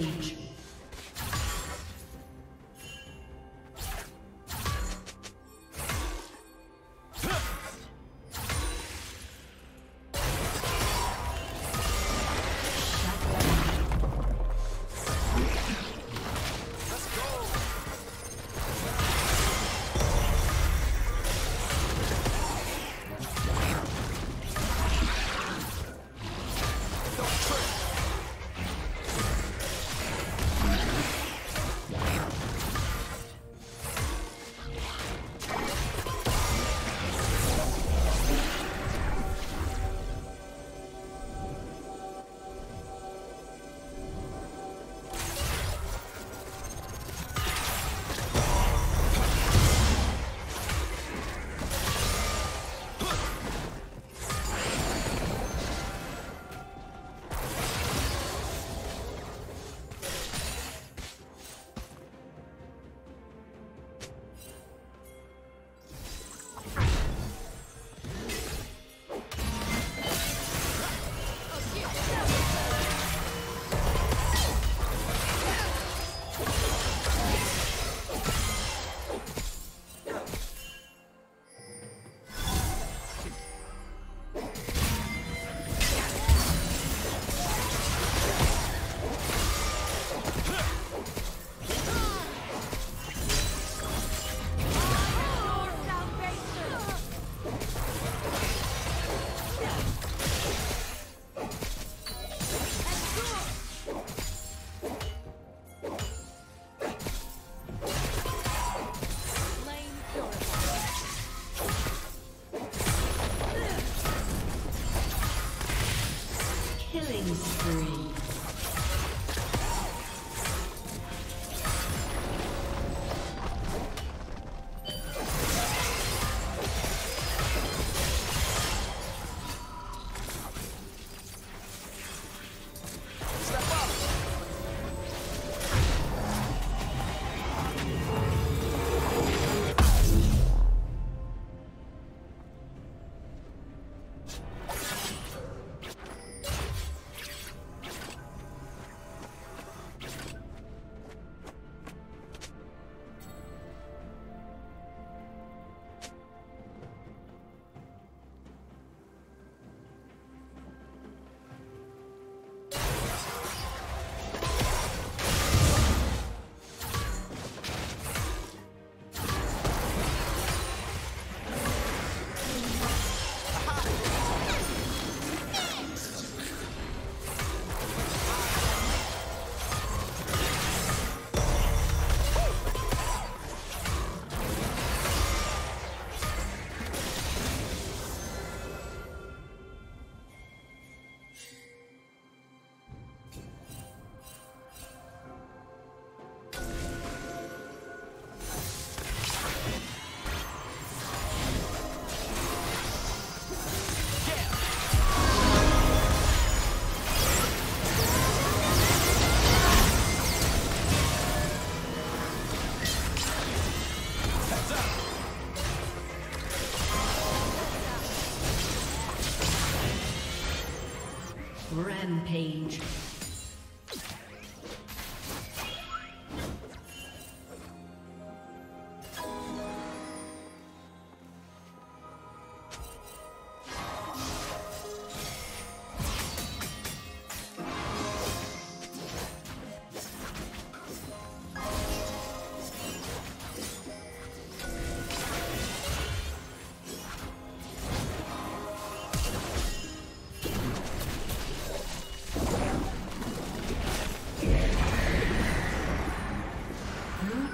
Rampage.